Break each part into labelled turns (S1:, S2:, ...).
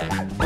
S1: Elle,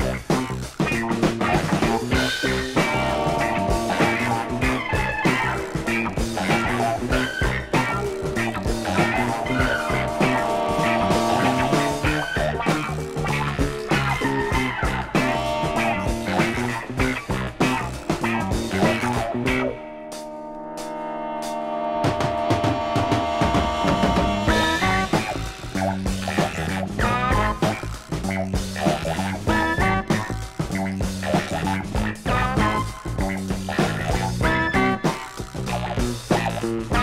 S2: Thank mm. you.